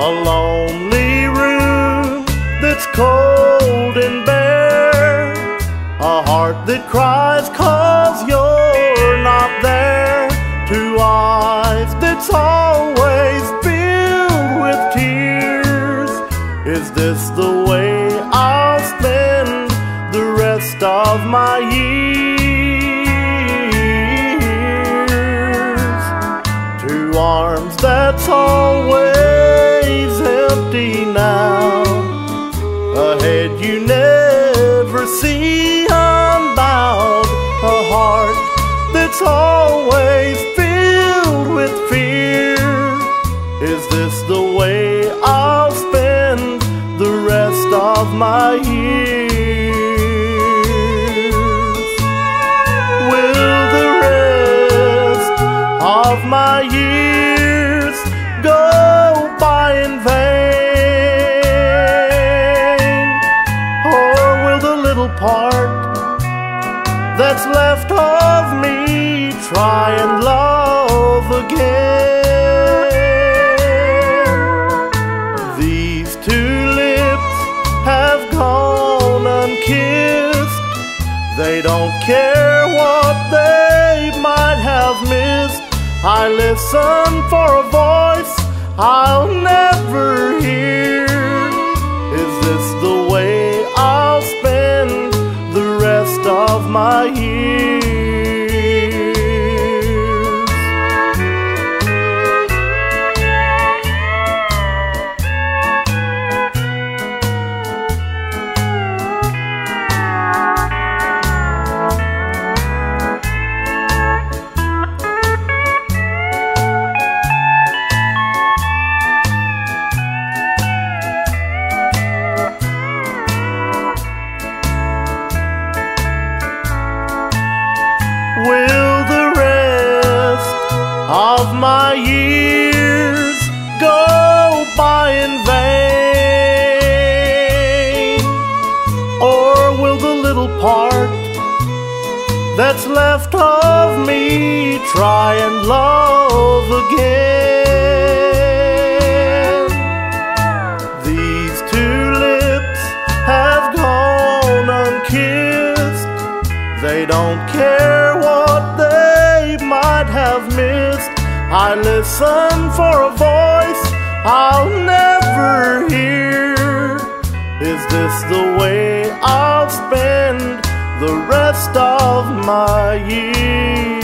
A lonely room that's cold and bare. A heart that cries cause you're not there. Two eyes that's always filled with tears. Is this the way I'll spend the rest of my years? Two arms that's always Is this the way I'll spend the rest of my years? Will the rest of my years go by in vain? Or will the little part that's left of me try and love again? Gone unkissed. They don't care what they might have missed. I listen for a voice I'll never hear. Is this the way I'll spend the rest of my years? My years go by in vain? Or will the little part that's left of me try and love again? These two lips have gone unkissed. They don't care I listen for a voice I'll never hear. Is this the way I'll spend the rest of my years?